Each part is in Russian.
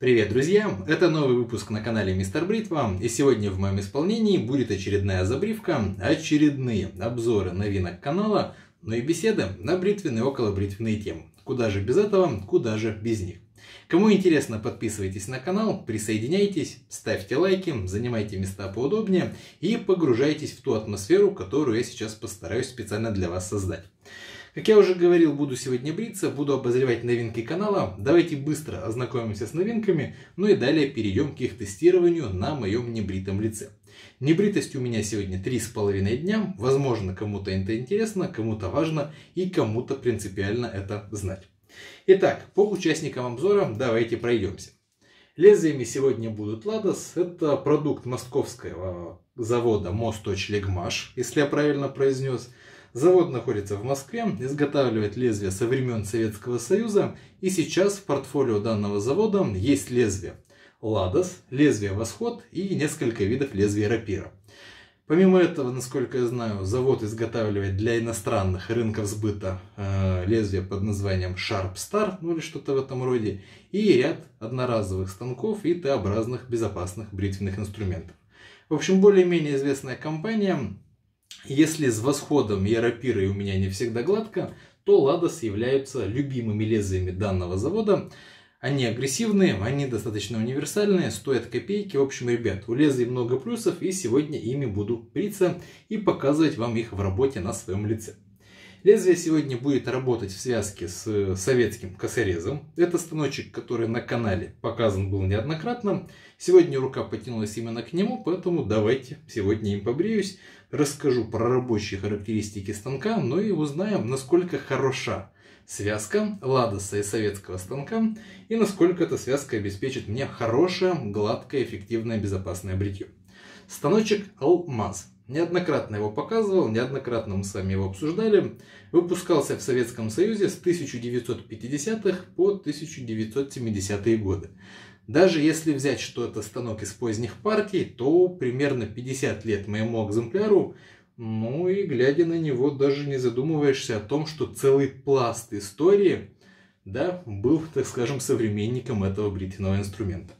Привет, друзья! Это новый выпуск на канале Мистер Бритва, и сегодня в моем исполнении будет очередная забривка, очередные обзоры новинок канала, но и беседы на бритвенные и околобритвенные темы. Куда же без этого, куда же без них. Кому интересно, подписывайтесь на канал, присоединяйтесь, ставьте лайки, занимайте места поудобнее и погружайтесь в ту атмосферу, которую я сейчас постараюсь специально для вас создать. Как я уже говорил, буду сегодня бриться, буду обозревать новинки канала. Давайте быстро ознакомимся с новинками, ну и далее перейдем к их тестированию на моем небритом лице. Небритость у меня сегодня 3,5 дня. Возможно, кому-то это интересно, кому-то важно и кому-то принципиально это знать. Итак, по участникам обзора давайте пройдемся. Лезвиями сегодня будут Ладос. Это продукт московского завода Мосточ-Легмаш, если я правильно произнес. Завод находится в Москве, изготавливает лезвия со времен Советского Союза. И сейчас в портфолио данного завода есть лезвия Ладос, лезвие Восход и несколько видов лезвия рапира. Помимо этого, насколько я знаю, завод изготавливает для иностранных рынков сбыта э, лезвия под названием Sharp Star, ну или что-то в этом роде, и ряд одноразовых станков и Т-образных безопасных бритвенных инструментов. В общем, более-менее известная компания. Если с восходом и рапирой у меня не всегда гладко, то Ладос являются любимыми лезвиями данного завода. Они агрессивные, они достаточно универсальные, стоят копейки. В общем, ребят, у лезвий много плюсов, и сегодня ими буду бриться и показывать вам их в работе на своем лице. Лезвие сегодня будет работать в связке с советским косорезом. Это станочек, который на канале показан был неоднократно. Сегодня рука потянулась именно к нему, поэтому давайте сегодня им побреюсь. Расскажу про рабочие характеристики станка, ну и узнаем, насколько хороша связка Ладоса и советского станка и насколько эта связка обеспечит мне хорошее, гладкое, эффективное, безопасное бритье. Станочек Алмаз. Неоднократно его показывал, неоднократно мы с вами его обсуждали. Выпускался в Советском Союзе с 1950-х по 1970-е годы. Даже если взять, что это станок из поздних партий, то примерно 50 лет моему экземпляру, ну и глядя на него, даже не задумываешься о том, что целый пласт истории да, был, так скажем, современником этого бритвенного инструмента.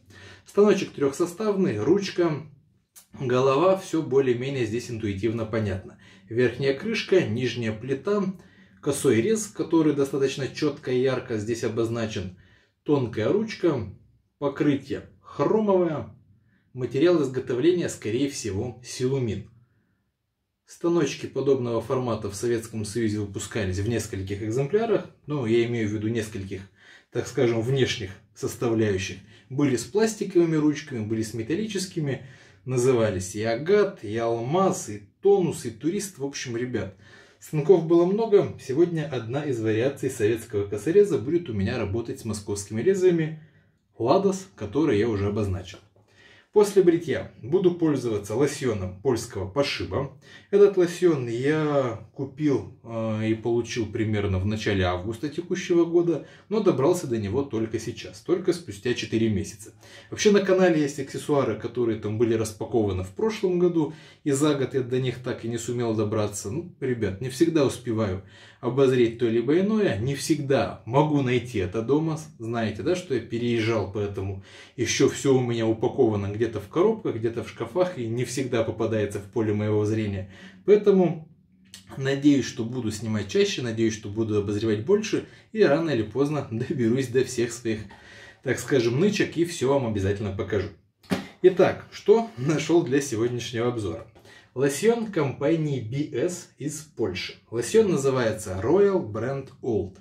Станочек трехсоставный, ручка, Голова, все более-менее здесь интуитивно понятно. Верхняя крышка, нижняя плита, косой рез, который достаточно четко и ярко здесь обозначен, тонкая ручка, покрытие хромовое, материал изготовления, скорее всего, силумин. Станочки подобного формата в Советском Союзе выпускались в нескольких экземплярах, ну, я имею в виду нескольких, так скажем, внешних составляющих. Были с пластиковыми ручками, были с металлическими, назывались и Агат, и Алмаз, и Тонус, и Турист. В общем, ребят, станков было много. Сегодня одна из вариаций советского косореза будет у меня работать с московскими лезвиями Ладос, который я уже обозначил. После бритья буду пользоваться лосьоном польского пошиба. Этот лосьон я купил э, и получил примерно в начале августа текущего года, но добрался до него только сейчас, только спустя 4 месяца. Вообще на канале есть аксессуары, которые там были распакованы в прошлом году, и за год я до них так и не сумел добраться. Ну, ребят, не всегда успеваю обозреть то либо иное, не всегда могу найти это дома. Знаете, да, что я переезжал, поэтому еще все у меня упаковано где-то в коробках, где-то в шкафах и не всегда попадается в поле моего зрения. Поэтому надеюсь, что буду снимать чаще, надеюсь, что буду обозревать больше и рано или поздно доберусь до всех своих, так скажем, нычек и все вам обязательно покажу. Итак, что нашел для сегодняшнего обзора? Лосьон компании BS из Польши. Лосьон называется Royal Brand Old.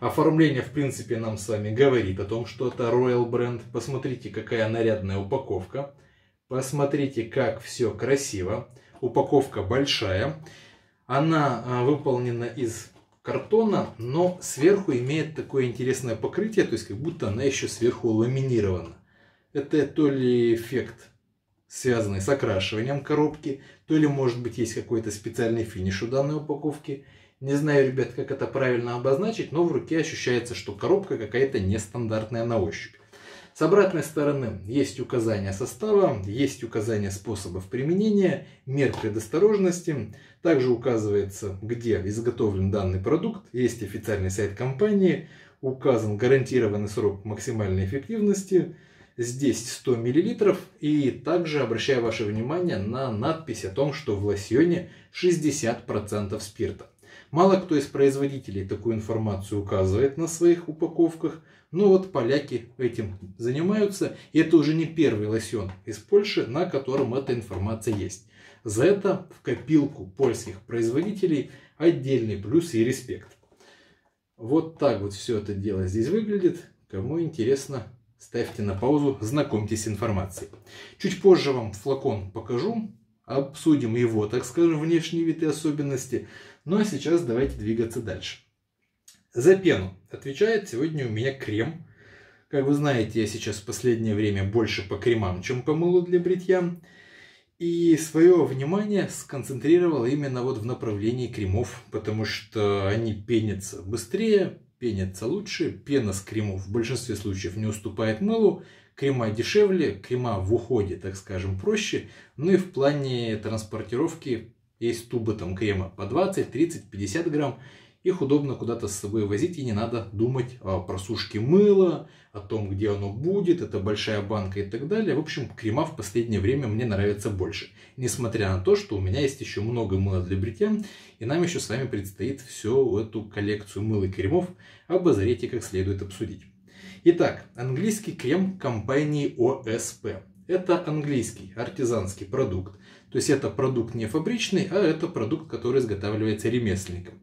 Оформление, в принципе, нам с вами говорит о том, что это Royal Brand. Посмотрите, какая нарядная упаковка. Посмотрите, как все красиво. Упаковка большая. Она а, выполнена из картона, но сверху имеет такое интересное покрытие, то есть как будто она еще сверху ламинирована. Это то ли эффект связанный с окрашиванием коробки, то ли может быть есть какой-то специальный финиш у данной упаковки. Не знаю, ребят, как это правильно обозначить, но в руке ощущается, что коробка какая-то нестандартная на ощупь. С обратной стороны есть указания состава, есть указания способов применения, мер предосторожности. Также указывается, где изготовлен данный продукт, есть официальный сайт компании, указан гарантированный срок максимальной эффективности. Здесь 100 мл. И также обращаю ваше внимание на надпись о том, что в лосьоне 60% спирта. Мало кто из производителей такую информацию указывает на своих упаковках, но вот поляки этим занимаются, и это уже не первый лосьон из Польши, на котором эта информация есть. За это в копилку польских производителей отдельный плюс и респект. Вот так вот все это дело здесь выглядит. Кому интересно, ставьте на паузу, знакомьтесь с информацией. Чуть позже вам флакон покажу, обсудим его, так скажем, внешний вид и особенности. Ну а сейчас давайте двигаться дальше. За пену отвечает сегодня у меня крем. Как вы знаете, я сейчас в последнее время больше по кремам, чем по мылу для бритья. И свое внимание сконцентрировал именно вот в направлении кремов, потому что они пенятся быстрее, пенятся лучше. Пена с кремов в большинстве случаев не уступает мылу. Крема дешевле, крема в уходе, так скажем, проще. Ну и в плане транспортировки есть тубы там крема по 20, 30, 50 грамм. Их удобно куда-то с собой возить и не надо думать о просушке мыла, о том, где оно будет, это большая банка и так далее. В общем, крема в последнее время мне нравятся больше. Несмотря на то, что у меня есть еще много мыла для бритья, и нам еще с вами предстоит всю эту коллекцию мыл и кремов обозреть и как следует обсудить. Итак, английский крем компании ОСП. Это английский артизанский продукт. То есть это продукт не фабричный, а это продукт, который изготавливается ремесленником.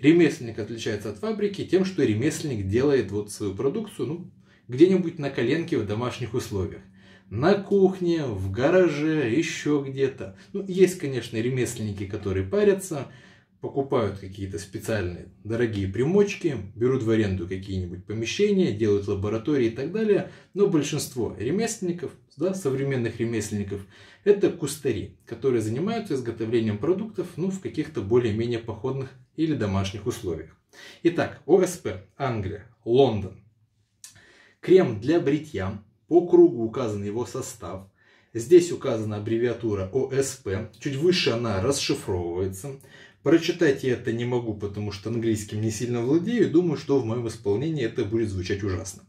Ремесленник отличается от фабрики тем, что ремесленник делает вот свою продукцию ну, где-нибудь на коленке в домашних условиях. На кухне, в гараже, еще где-то. Ну, есть, конечно, ремесленники, которые парятся, покупают какие-то специальные дорогие примочки, берут в аренду какие-нибудь помещения, делают лаборатории и так далее. Но большинство ремесленников, да, современных ремесленников, это кустари, которые занимаются изготовлением продуктов ну, в каких-то более-менее походных или домашних условиях. Итак, ОСП, Англия, Лондон. Крем для бритья. По кругу указан его состав. Здесь указана аббревиатура ОСП. Чуть выше она расшифровывается. Прочитать я это не могу, потому что английским не сильно владею. Думаю, что в моем исполнении это будет звучать ужасно.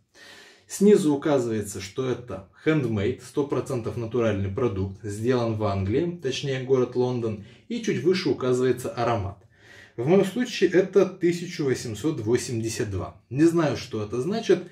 Снизу указывается, что это handmade, 100% натуральный продукт, сделан в Англии, точнее город Лондон, и чуть выше указывается аромат. В моем случае это 1882. Не знаю, что это значит.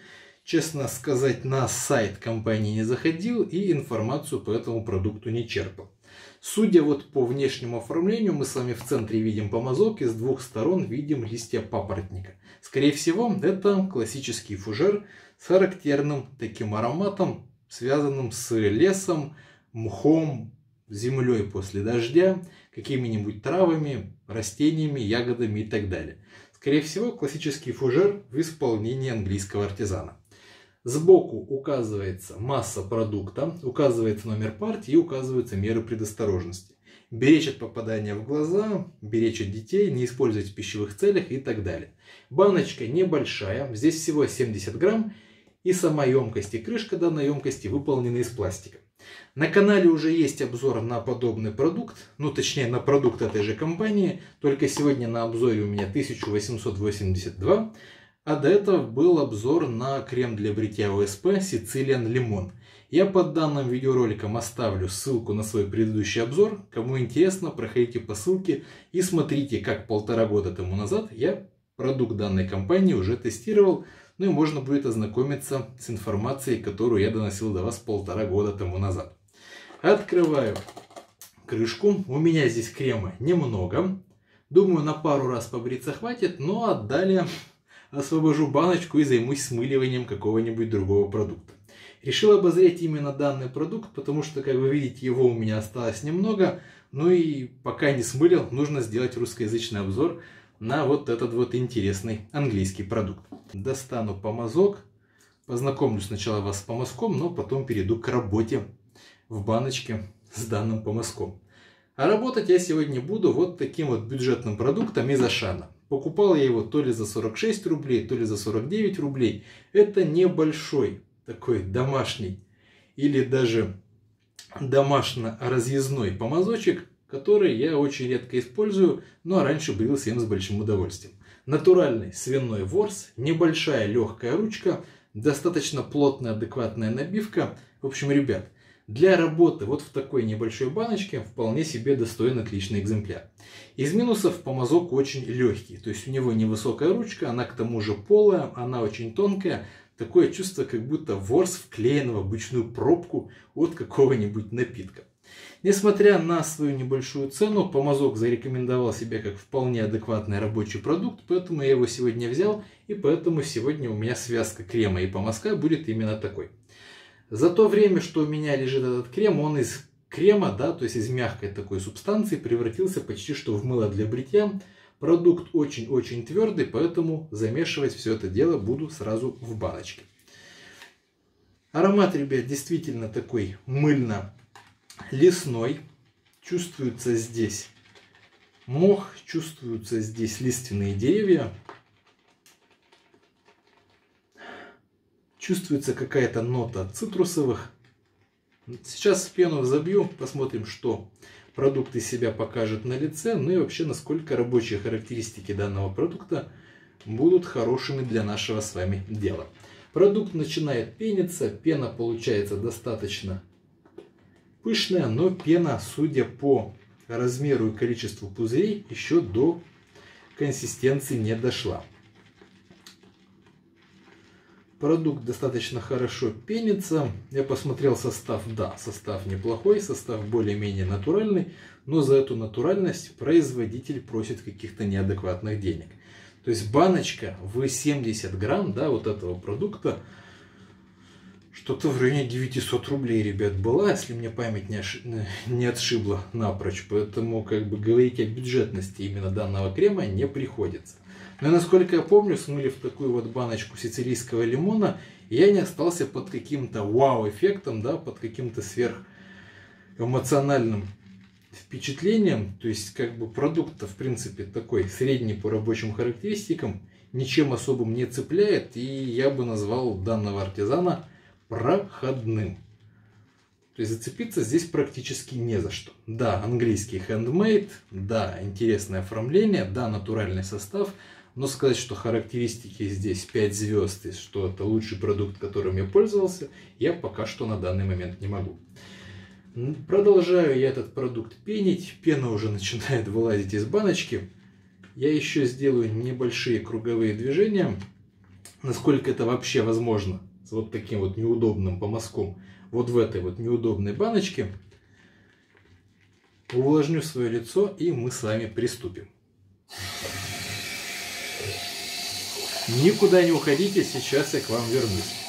Честно сказать, на сайт компании не заходил и информацию по этому продукту не черпал. Судя вот по внешнему оформлению, мы с вами в центре видим помазок и с двух сторон видим листья папоротника. Скорее всего, это классический фужер с характерным таким ароматом, связанным с лесом, мхом, землей после дождя, какими-нибудь травами, растениями, ягодами и так далее. Скорее всего, классический фужер в исполнении английского артизана. Сбоку указывается масса продукта, указывается номер партии и указываются меры предосторожности. Беречь от попадания в глаза, беречь от детей, не использовать в пищевых целях и так далее. Баночка небольшая, здесь всего 70 грамм, и сама емкость крышка данной емкости выполнены из пластика. На канале уже есть обзор на подобный продукт, ну точнее на продукт этой же компании, только сегодня на обзоре у меня 1882, а до этого был обзор на крем для бритья ОСП Sicilian Lemon. Я под данным видеороликом оставлю ссылку на свой предыдущий обзор. Кому интересно, проходите по ссылке и смотрите, как полтора года тому назад я продукт данной компании уже тестировал. Ну и можно будет ознакомиться с информацией, которую я доносил до вас полтора года тому назад. Открываю крышку. У меня здесь крема немного. Думаю, на пару раз побриться хватит, ну а далее освобожу баночку и займусь смыливанием какого-нибудь другого продукта. Решил обозреть именно данный продукт, потому что, как вы видите, его у меня осталось немного. Ну и пока не смылил, нужно сделать русскоязычный обзор на вот этот вот интересный английский продукт. Достану помазок, познакомлю сначала вас с помазком, но потом перейду к работе в баночке с данным помазком. А работать я сегодня буду вот таким вот бюджетным продуктом из Ашана. Покупал я его то ли за 46 рублей, то ли за 49 рублей. Это небольшой такой домашний или даже домашно-разъездной помазочек, который я очень редко использую, но раньше брился им с большим удовольствием. Натуральный свиной ворс, небольшая легкая ручка, достаточно плотная адекватная набивка. В общем, ребят, для работы вот в такой небольшой баночке вполне себе достоин отличный экземпляр. Из минусов помазок очень легкий, то есть у него невысокая ручка, она к тому же полая, она очень тонкая. Такое чувство, как будто ворс вклеен в обычную пробку от какого-нибудь напитка. Несмотря на свою небольшую цену, помазок зарекомендовал себя как вполне адекватный рабочий продукт, поэтому я его сегодня взял, и поэтому сегодня у меня связка крема и помазка будет именно такой. За то время, что у меня лежит этот крем, он из крема, да, то есть из мягкой такой субстанции, превратился почти что в мыло для бритья. Продукт очень-очень твердый, поэтому замешивать все это дело буду сразу в баночке. Аромат, ребят, действительно такой мыльно-лесной. Чувствуется здесь мох, чувствуются здесь лиственные деревья. Чувствуется какая-то нота цитрусовых. Сейчас пену забью, посмотрим, что продукт из себя покажет на лице, ну и вообще, насколько рабочие характеристики данного продукта будут хорошими для нашего с вами дела. Продукт начинает пениться, пена получается достаточно пышная, но пена, судя по размеру и количеству пузырей, еще до консистенции не дошла. Продукт достаточно хорошо пенится. Я посмотрел состав. Да, состав неплохой, состав более-менее натуральный. Но за эту натуральность производитель просит каких-то неадекватных денег. То есть баночка в 70 грамм да, вот этого продукта что-то в районе 900 рублей, ребят, была, если мне память не, ошиб... не отшибла напрочь. Поэтому как бы говорить о бюджетности именно данного крема не приходится. Но насколько я помню, смыли в такую вот баночку сицилийского лимона, я не остался под каким-то вау-эффектом, да, под каким-то сверхэмоциональным впечатлением. То есть, как бы продукт в принципе, такой средний по рабочим характеристикам, ничем особым не цепляет, и я бы назвал данного артизана проходным. То есть зацепиться здесь практически не за что. Да, английский handmade, да, интересное оформление, да, натуральный состав – но сказать, что характеристики здесь 5 звезд, и что это лучший продукт, которым я пользовался, я пока что на данный момент не могу. Продолжаю я этот продукт пенить. Пена уже начинает вылазить из баночки. Я еще сделаю небольшие круговые движения, насколько это вообще возможно, вот таким вот неудобным помазком, вот в этой вот неудобной баночке. Увлажню свое лицо и мы с вами приступим. Никуда не уходите, сейчас я к вам вернусь.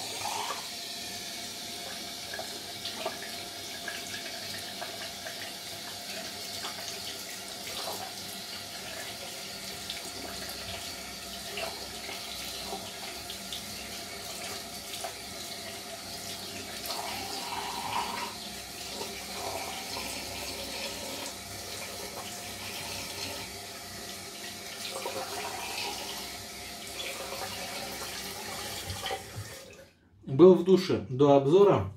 Был в душе до обзора.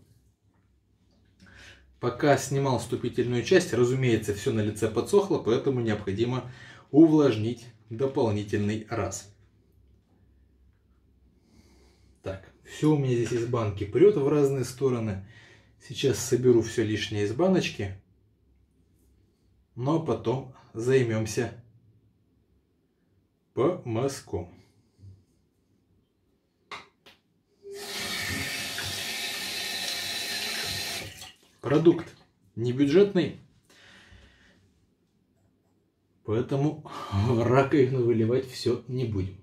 Пока снимал вступительную часть, разумеется, все на лице подсохло, поэтому необходимо увлажнить дополнительный раз. Так, все у меня здесь из банки прет в разные стороны. Сейчас соберу все лишнее из баночки. Но потом займемся помазком. Продукт не бюджетный, поэтому в раковину выливать все не будем.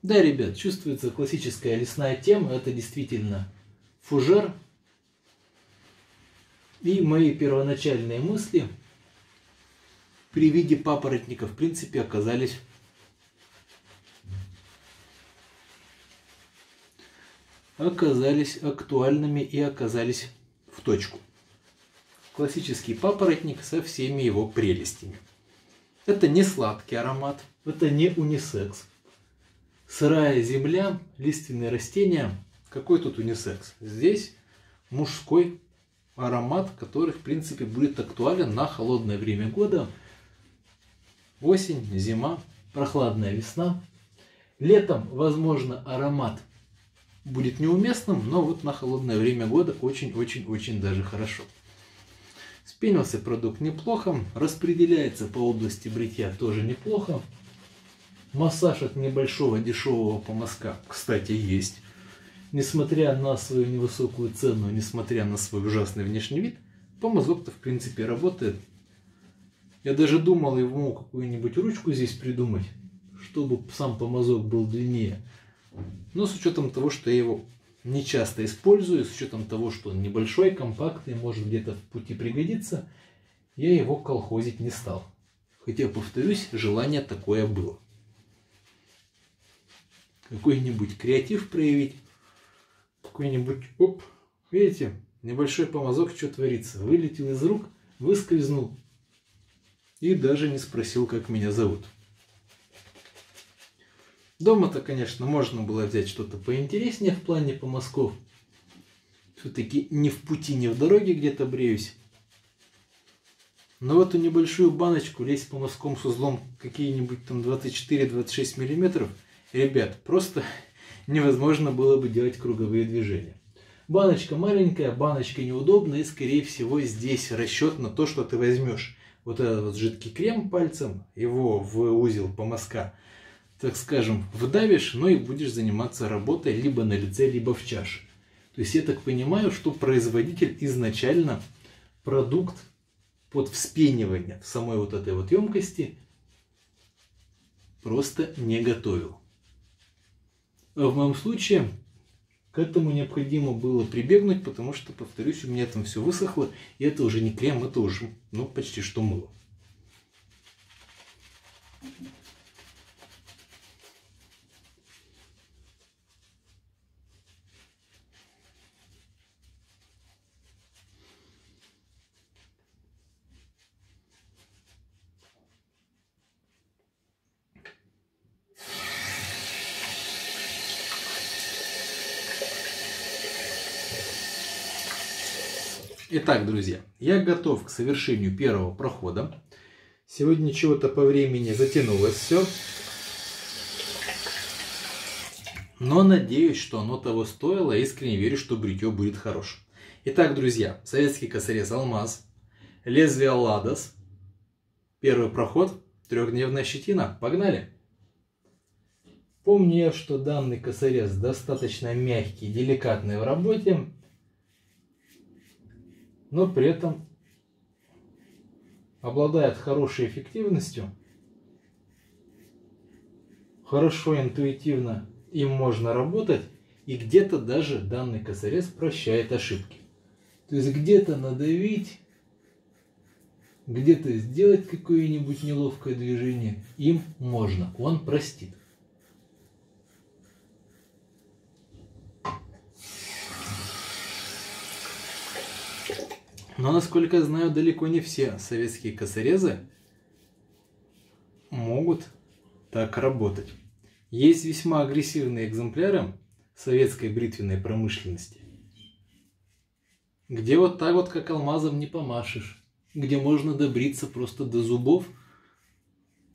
Да, ребят, чувствуется классическая лесная тема. Это действительно фужер. И мои первоначальные мысли при виде папоротника, в принципе, оказались оказались актуальными и оказались в точку. Классический папоротник со всеми его прелестями. Это не сладкий аромат, это не унисекс. Сырая земля, лиственные растения. Какой тут унисекс? Здесь мужской аромат, который в принципе будет актуален на холодное время года. Осень, зима, прохладная весна. Летом, возможно, аромат будет неуместным, но вот на холодное время года очень-очень-очень даже хорошо. Спенился продукт неплохо, распределяется по области бритья тоже неплохо. Массаж от небольшого дешевого помазка, кстати, есть. Несмотря на свою невысокую цену, несмотря на свой ужасный внешний вид, помазок-то в принципе работает. Я даже думал ему какую-нибудь ручку здесь придумать, чтобы сам помазок был длиннее. Но с учетом того, что я его не часто использую, с учетом того, что он небольшой, компактный, может где-то в пути пригодиться, я его колхозить не стал. Хотя, повторюсь, желание такое было. Какой-нибудь креатив проявить, какой-нибудь, оп, видите, небольшой помазок, что творится, вылетел из рук, выскользнул и даже не спросил, как меня зовут. Дома-то, конечно, можно было взять что-то поинтереснее в плане помазков. Все-таки не в пути, не в дороге где-то бреюсь. Но в эту небольшую баночку лезть по мазком с узлом какие-нибудь там 24-26 миллиметров, ребят, просто невозможно было бы делать круговые движения. Баночка маленькая, баночка неудобная и скорее всего здесь расчет на то, что ты возьмешь вот этот вот жидкий крем пальцем, его в узел помазка, так скажем, вдавишь, но и будешь заниматься работой либо на лице, либо в чаше. То есть я так понимаю, что производитель изначально продукт под вспенивание в самой вот этой вот емкости просто не готовил. А в моем случае к этому необходимо было прибегнуть, потому что, повторюсь, у меня там все высохло, и это уже не крем, это уже ну, почти что мыло. Итак, друзья, я готов к совершению первого прохода. Сегодня чего-то по времени затянулось все. Но надеюсь, что оно того стоило. Искренне верю, что бритье будет хорошим. Итак, друзья, советский косорез Алмаз, лезвие Ладос, первый проход, трехдневная щетина. Погнали! Помню, что данный косорез достаточно мягкий, деликатный в работе но при этом обладает хорошей эффективностью, хорошо интуитивно им можно работать, и где-то даже данный косорез прощает ошибки. То есть где-то надавить, где-то сделать какое-нибудь неловкое движение, им можно, он простит. Но, насколько я знаю, далеко не все советские косорезы могут так работать. Есть весьма агрессивные экземпляры советской бритвенной промышленности, где вот так вот, как алмазом, не помашешь, где можно добриться просто до зубов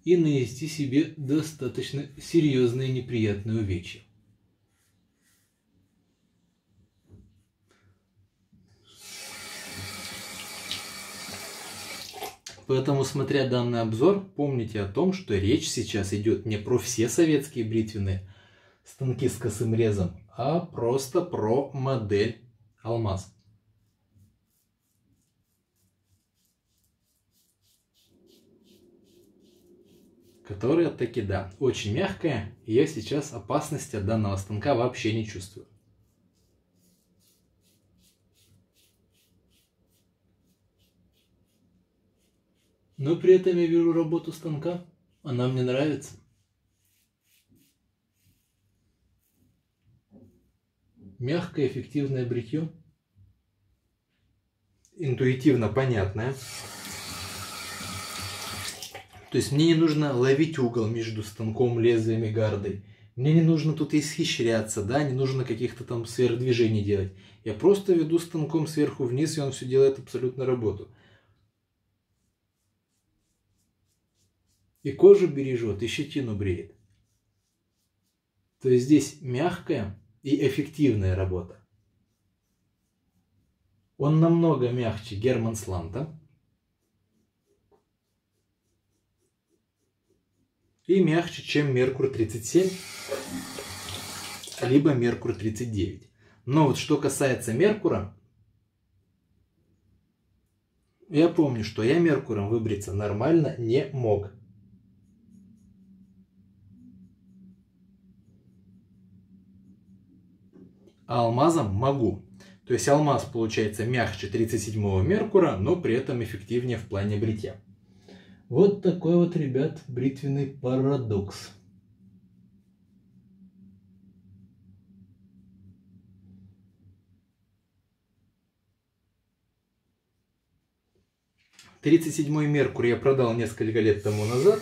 и нанести себе достаточно серьезные неприятные увечья. Поэтому, смотря данный обзор, помните о том, что речь сейчас идет не про все советские бритвенные станки с косым резом, а просто про модель алмаз. Которая таки, да, очень мягкая, и я сейчас опасности от данного станка вообще не чувствую. Но при этом я вижу работу станка. Она мне нравится. Мягкое, эффективное бритье. Интуитивно понятное. То есть мне не нужно ловить угол между станком, лезвием и гардой. Мне не нужно тут исхищряться, да, не нужно каких-то там сверхдвижений делать. Я просто веду станком сверху вниз, и он все делает абсолютно работу. И кожу бережет, и щетину бреет. То есть здесь мягкая и эффективная работа. Он намного мягче Герман Сланта. И мягче, чем Меркур 37, либо Меркур 39. Но вот что касается Меркура, я помню, что я Меркуром выбриться нормально не мог. А алмазом могу. То есть алмаз получается мягче 37 Меркура, но при этом эффективнее в плане бритья. Вот такой вот, ребят, бритвенный парадокс. Тридцать седьмой Меркур я продал несколько лет тому назад.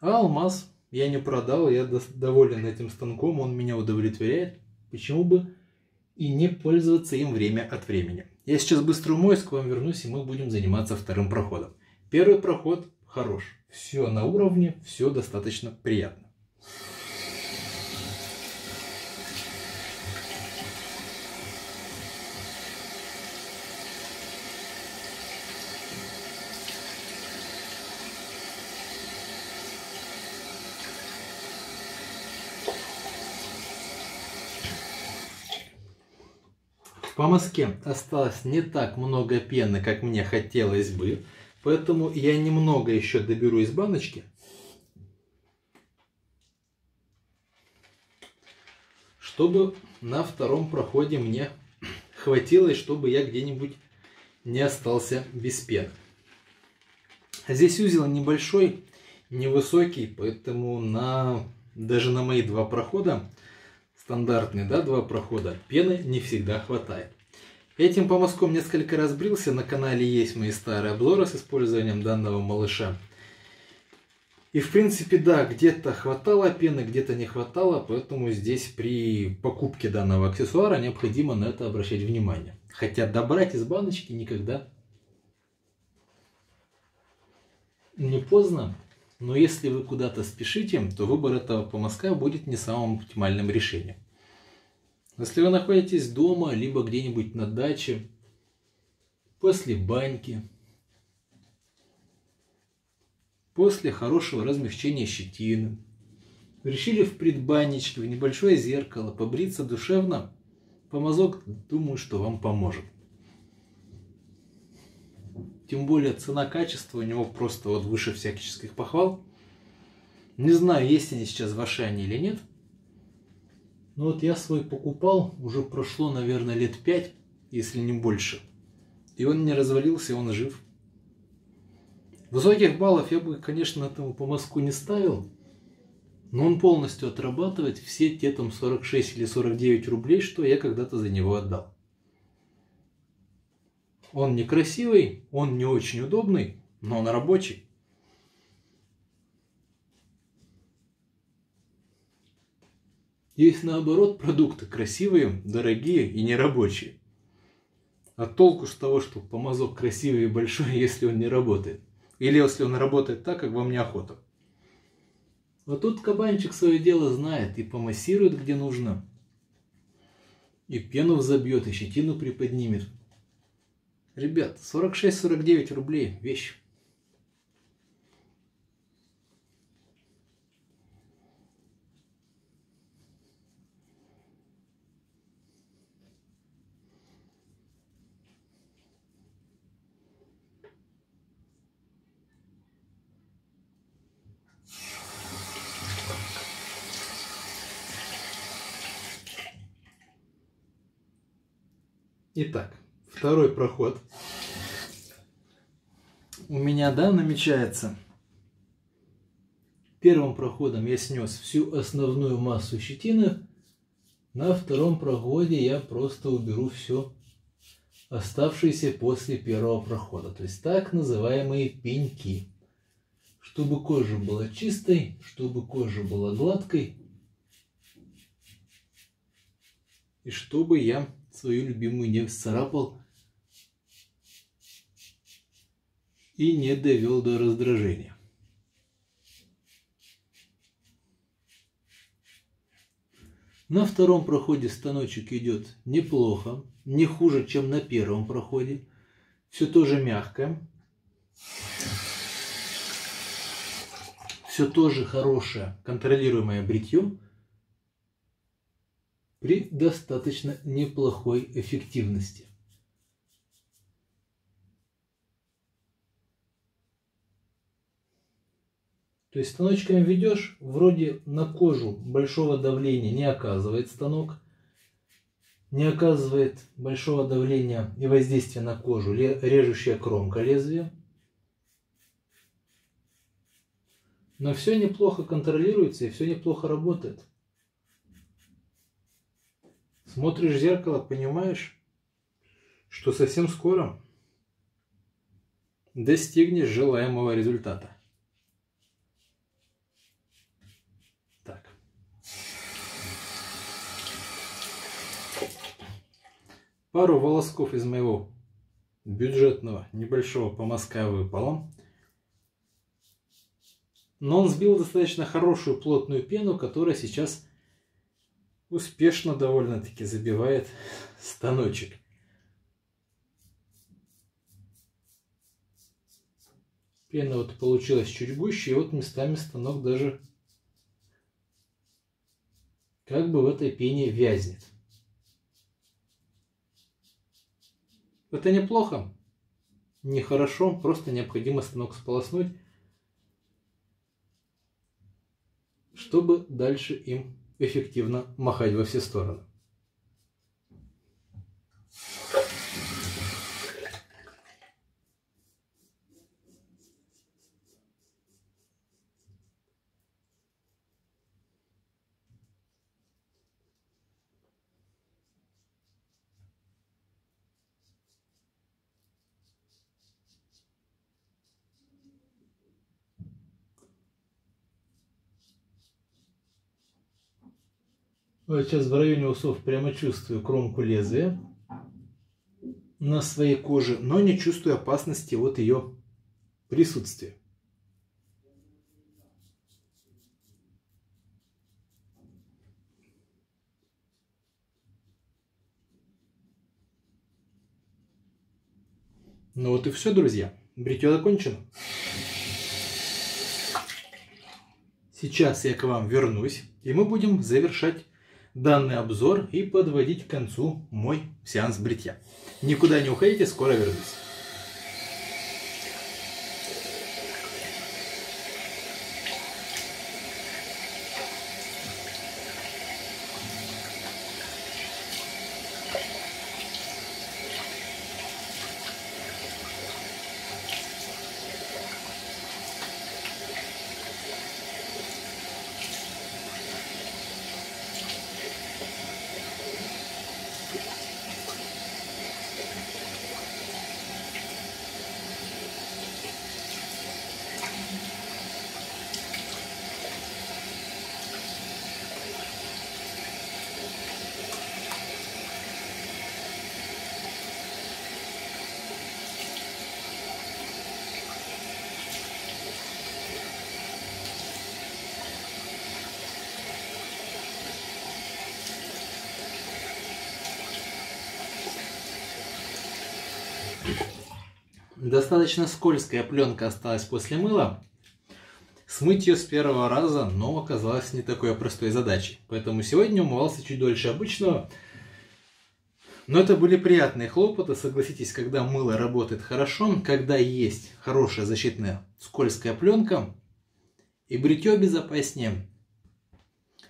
А алмаз я не продал, я доволен этим станком, он меня удовлетворяет. Почему бы и не пользоваться им время от времени. Я сейчас быстро умоюсь, к вам вернусь, и мы будем заниматься вторым проходом. Первый проход хорош. Все на уровне, все достаточно приятно. По мазке осталось не так много пены, как мне хотелось бы. Поэтому я немного еще доберу из баночки. Чтобы на втором проходе мне хватило, и чтобы я где-нибудь не остался без пены. Здесь узел небольшой, невысокий, поэтому на, даже на мои два прохода стандартные, да, два прохода, пены не всегда хватает. Этим помазком несколько раз брился, на канале есть мои старые обзоры с использованием данного малыша. И в принципе, да, где-то хватало пены, где-то не хватало, поэтому здесь при покупке данного аксессуара необходимо на это обращать внимание. Хотя добрать из баночки никогда не поздно, но если вы куда-то спешите, то выбор этого помазка будет не самым оптимальным решением. Если вы находитесь дома, либо где-нибудь на даче, после баньки, после хорошего размягчения щетины, решили в предбанничке, в небольшое зеркало побриться душевно, помазок, думаю, что вам поможет. Тем более цена-качество у него просто вот выше всяких похвал. Не знаю, есть они сейчас в Ашане или нет. Но вот я свой покупал, уже прошло, наверное, лет пять, если не больше. И он не развалился, он жив. Высоких баллов я бы, конечно, этому по Москву не ставил. Но он полностью отрабатывает все те там 46 или 49 рублей, что я когда-то за него отдал. Он некрасивый, он не очень удобный, но он рабочий. Есть наоборот продукты красивые, дорогие и нерабочие. А толку с того, что помазок красивый и большой, если он не работает. Или если он работает так, как вам неохота. Вот тут кабанчик свое дело знает и помассирует где нужно. И пену взобьет, и щетину приподнимет. Ребят, 46-49 рублей вещь. Итак, второй проход у меня, да, намечается. Первым проходом я снес всю основную массу щетины. На втором проходе я просто уберу все оставшееся после первого прохода. То есть так называемые пеньки. Чтобы кожа была чистой, чтобы кожа была гладкой. И чтобы я свою любимую не царапал и не довел до раздражения. На втором проходе станочек идет неплохо, не хуже, чем на первом проходе. Все тоже мягкое. Все тоже хорошее, контролируемое бритье при достаточно неплохой эффективности. То есть станочками ведешь, вроде на кожу большого давления не оказывает станок, не оказывает большого давления и воздействия на кожу режущая кромка лезвия. Но все неплохо контролируется и все неплохо работает. Смотришь в зеркало, понимаешь, что совсем скоро достигнешь желаемого результата. Пару волосков из моего бюджетного небольшого помазка выпало. Но он сбил достаточно хорошую плотную пену, которая сейчас успешно довольно-таки забивает станочек. Пена вот получилась чуть гуще, и вот местами станок даже как бы в этой пене вязнет. Это неплохо, нехорошо, просто необходимо станок сполоснуть, чтобы дальше им эффективно махать во все стороны. Вот сейчас в районе усов прямо чувствую кромку лезвия на своей коже, но не чувствую опасности от ее присутствия. Ну вот и все, друзья. Бритье закончено. Сейчас я к вам вернусь, и мы будем завершать данный обзор и подводить к концу мой сеанс бритья. Никуда не уходите, скоро вернусь. Достаточно скользкая пленка осталась после мыла. Смыть ее с первого раза, но оказалось не такой простой задачей. Поэтому сегодня умывался чуть дольше обычного. Но это были приятные хлопоты, согласитесь, когда мыло работает хорошо, когда есть хорошая защитная скользкая пленка, и бритье безопаснее,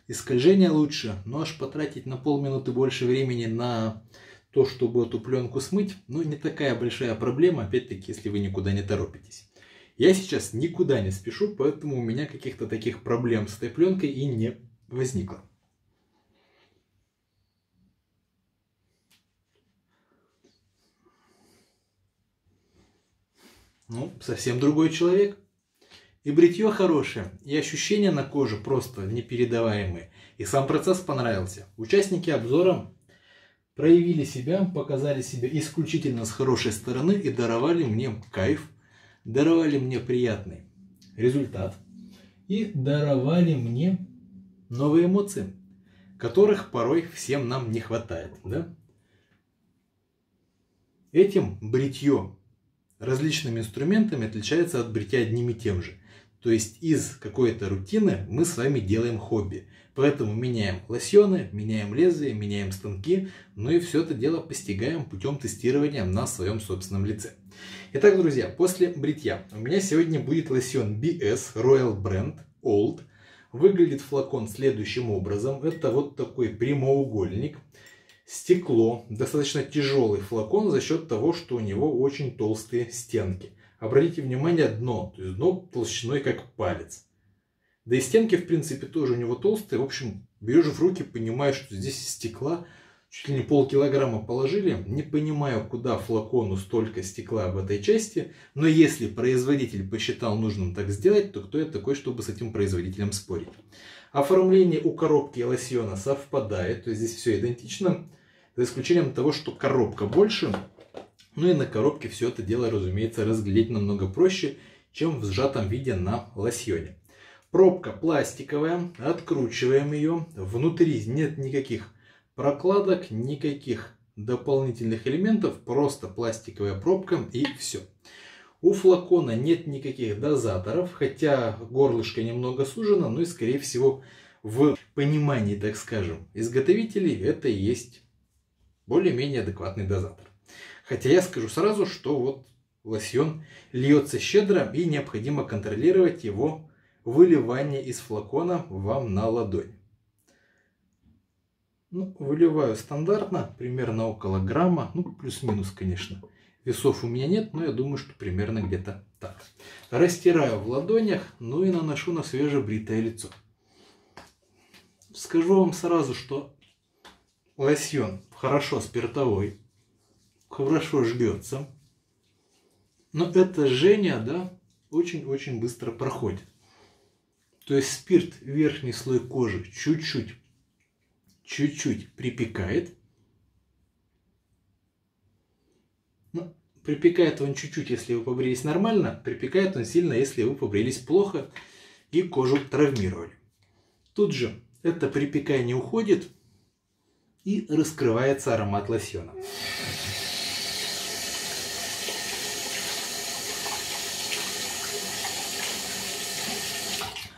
и скольжение лучше, но аж потратить на полминуты больше времени на то, чтобы эту пленку смыть, ну, не такая большая проблема, опять-таки, если вы никуда не торопитесь. Я сейчас никуда не спешу, поэтому у меня каких-то таких проблем с этой пленкой и не возникло. Ну, совсем другой человек. И бритье хорошее, и ощущения на коже просто непередаваемые. И сам процесс понравился. Участники обзора проявили себя, показали себя исключительно с хорошей стороны и даровали мне кайф, даровали мне приятный результат и даровали мне новые эмоции. которых порой всем нам не хватает. Да? Этим бритье различными инструментами отличается от бритья одним и тем же. То есть из какой-то рутины мы с вами делаем хобби. Поэтому меняем лосьоны, меняем лезвие, меняем станки, ну и все это дело постигаем путем тестирования на своем собственном лице. Итак, друзья, после бритья у меня сегодня будет лосьон BS Royal Brand Old. Выглядит флакон следующим образом. Это вот такой прямоугольник. Стекло, достаточно тяжелый флакон за счет того, что у него очень толстые стенки. Обратите внимание, дно, то есть дно толщиной как палец. Да и стенки, в принципе, тоже у него толстые. В общем, берешь в руки, понимаешь, что здесь стекла чуть ли не полкилограмма положили. Не понимаю, куда флакону столько стекла в этой части. Но если производитель посчитал нужным так сделать, то кто я такой, чтобы с этим производителем спорить? Оформление у коробки лосьона совпадает. То есть здесь все идентично. За исключением того, что коробка больше. Ну и на коробке все это дело, разумеется, разглядеть намного проще, чем в сжатом виде на лосьоне. Пробка пластиковая, откручиваем ее. Внутри нет никаких прокладок, никаких дополнительных элементов, просто пластиковая пробка и все. У флакона нет никаких дозаторов, хотя горлышко немного сужено, но и скорее всего в понимании, так скажем, изготовителей это и есть более-менее адекватный дозатор. Хотя я скажу сразу, что вот лосьон льется щедро и необходимо контролировать его выливание из флакона вам на ладонь. Ну, выливаю стандартно, примерно около грамма, ну, плюс-минус, конечно. Весов у меня нет, но я думаю, что примерно где-то так. Растираю в ладонях, ну и наношу на свежебритое лицо. Скажу вам сразу, что лосьон хорошо спиртовой, хорошо жгется. Но это жжение, да, очень-очень быстро проходит. То есть спирт верхний слой кожи чуть-чуть, чуть-чуть припекает. Ну, припекает он чуть-чуть, если вы побрились нормально, припекает он сильно, если вы побрились плохо и кожу травмировали. Тут же это припекание уходит и раскрывается аромат лосьона.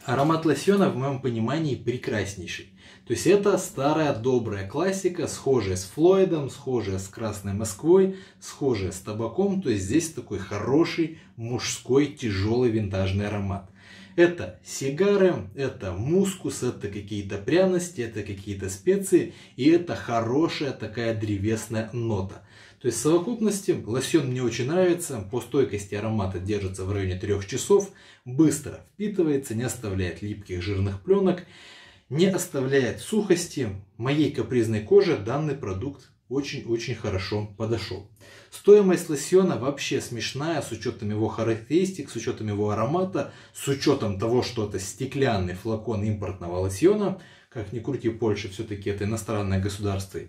Аромат лосьона в моем понимании прекраснейший. То есть это старая добрая классика, схожая с Флойдом, схожая с Красной Москвой, схожая с табаком. То есть здесь такой хороший мужской тяжелый винтажный аромат. Это сигары, это мускус, это какие-то пряности, это какие-то специи и это хорошая такая древесная нота. То есть в совокупности лосьон мне очень нравится, по стойкости аромата держится в районе 3 часов, быстро впитывается, не оставляет липких жирных пленок, не оставляет сухости. Моей капризной коже данный продукт очень-очень хорошо подошел. Стоимость лосьона вообще смешная с учетом его характеристик, с учетом его аромата, с учетом того, что это стеклянный флакон импортного лосьона. Как ни крути, Польша все-таки это иностранное государство.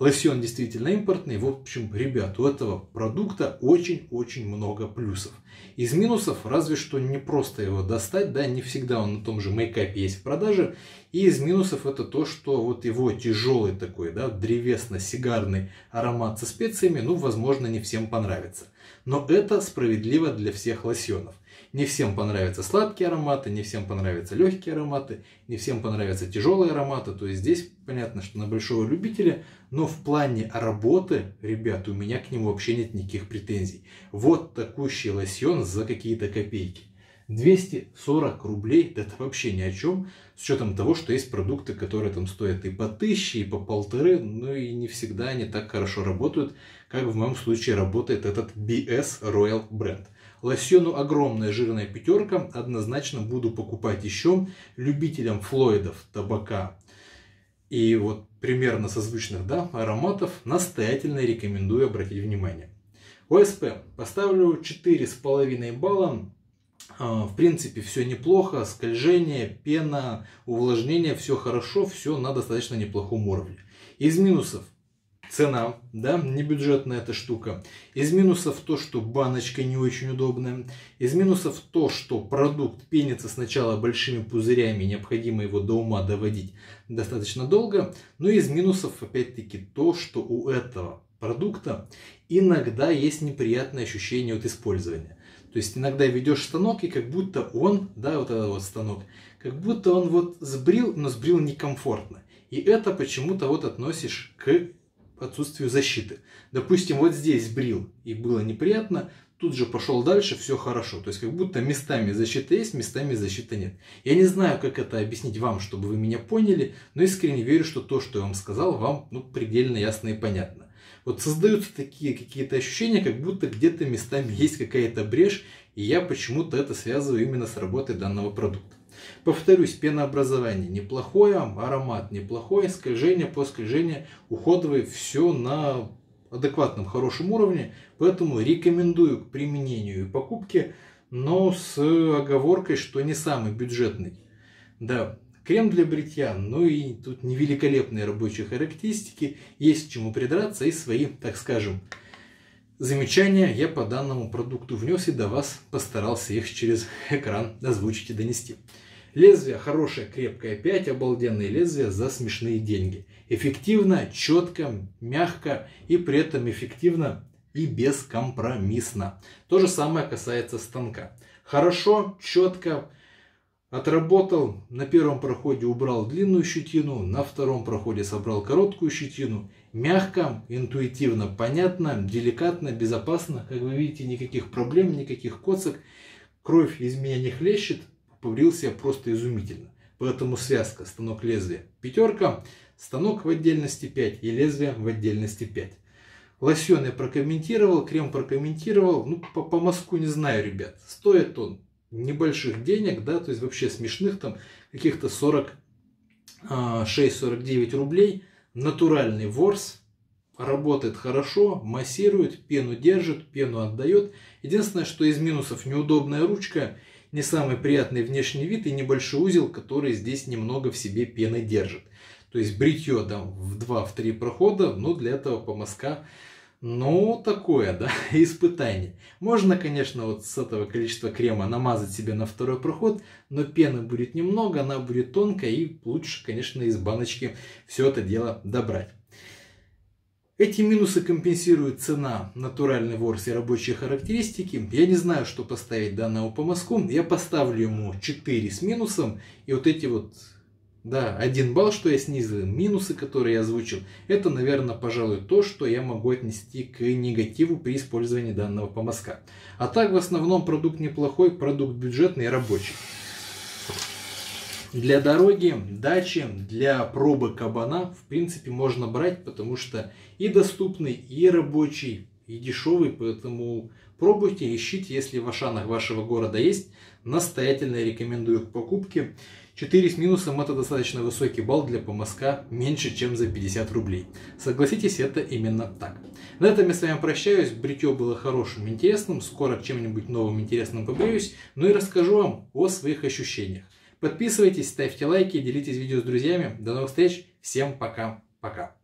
Лосьон действительно импортный. В общем, ребят, у этого продукта очень-очень много плюсов. Из минусов разве что не просто его достать, да, не всегда он на том же мейкапе есть в продаже. И из минусов это то, что вот его тяжелый такой, да, древесно-сигарный аромат со специями, ну, возможно, не всем понравится. Но это справедливо для всех лосьонов. Не всем понравятся сладкие ароматы, не всем понравятся легкие ароматы, не всем понравятся тяжелые ароматы. То есть здесь понятно, что на большого любителя, но в плане работы, ребят, у меня к нему вообще нет никаких претензий. Вот такущий лосьон за какие-то копейки. 240 рублей, это вообще ни о чем, с учетом того, что есть продукты, которые там стоят и по тысяче, и по полторы, ну и не всегда они так хорошо работают, как в моем случае работает этот BS Royal Brand. Лосьону огромная жирная пятерка. Однозначно буду покупать еще. Любителям флоидов, табака и вот примерно созвучных да, ароматов настоятельно рекомендую обратить внимание. ОСП поставлю 4,5 балла. А, в принципе, все неплохо. Скольжение, пена, увлажнение, все хорошо, все на достаточно неплохом уровне. Из минусов цена, да, не бюджетная эта штука. Из минусов то, что баночка не очень удобная. Из минусов то, что продукт пенится сначала большими пузырями, необходимо его до ума доводить достаточно долго. Но из минусов опять-таки то, что у этого продукта иногда есть неприятное ощущение от использования. То есть иногда ведешь станок и как будто он, да, вот этот вот станок, как будто он вот сбрил, но сбрил некомфортно. И это почему-то вот относишь к отсутствию защиты. Допустим, вот здесь брил и было неприятно, тут же пошел дальше, все хорошо. То есть как будто местами защита есть, местами защиты нет. Я не знаю, как это объяснить вам, чтобы вы меня поняли, но искренне верю, что то, что я вам сказал, вам ну, предельно ясно и понятно. Вот создаются такие какие-то ощущения, как будто где-то местами есть какая-то брешь, и я почему-то это связываю именно с работой данного продукта. Повторюсь, пенообразование неплохое, аромат неплохой, скольжение по скольжению, уходовый, все на адекватном, хорошем уровне, поэтому рекомендую к применению и покупке, но с оговоркой, что не самый бюджетный. Да, крем для бритья, ну и тут невеликолепные рабочие характеристики, есть к чему придраться и свои, так скажем, замечания я по данному продукту внес и до вас постарался их через экран озвучить и донести. Лезвие хорошее, крепкое, 5 обалденные лезвия за смешные деньги. Эффективно, четко, мягко и при этом эффективно и бескомпромиссно. То же самое касается станка. Хорошо, четко, отработал, на первом проходе убрал длинную щетину, на втором проходе собрал короткую щетину. Мягко, интуитивно, понятно, деликатно, безопасно. Как вы видите, никаких проблем, никаких коцок. Кровь из меня не хлещет, побрился я просто изумительно. Поэтому связка станок лезвия пятерка, станок в отдельности 5 и лезвие в отдельности 5. Лосьон я прокомментировал, крем прокомментировал. Ну, по, по мазку не знаю, ребят. Стоит он небольших денег, да, то есть вообще смешных, там каких-то 46-49 рублей. Натуральный ворс, работает хорошо, массирует, пену держит, пену отдает. Единственное, что из минусов неудобная ручка не самый приятный внешний вид и небольшой узел, который здесь немного в себе пены держит. То есть бритье там в 2-3 прохода, но для этого помазка, ну, такое, да, испытание. Можно, конечно, вот с этого количества крема намазать себе на второй проход, но пены будет немного, она будет тонкая и лучше, конечно, из баночки все это дело добрать. Эти минусы компенсирует цена натуральной ворс и рабочие характеристики. Я не знаю, что поставить данному помазку. Я поставлю ему 4 с минусом. И вот эти вот, да, 1 балл, что я снизил, минусы, которые я озвучил, это, наверное, пожалуй, то, что я могу отнести к негативу при использовании данного помазка. А так, в основном, продукт неплохой, продукт бюджетный и рабочий. Для дороги, дачи, для пробы кабана, в принципе, можно брать, потому что и доступный, и рабочий, и дешевый, поэтому пробуйте, ищите, если в Ашанах вашего города есть, настоятельно рекомендую к покупке. 4 с минусом это достаточно высокий балл для помазка, меньше чем за 50 рублей. Согласитесь, это именно так. На этом я с вами прощаюсь, бритье было хорошим, интересным, скоро чем-нибудь новым интересным побреюсь, ну и расскажу вам о своих ощущениях. Подписывайтесь, ставьте лайки, делитесь видео с друзьями. До новых встреч. Всем пока-пока.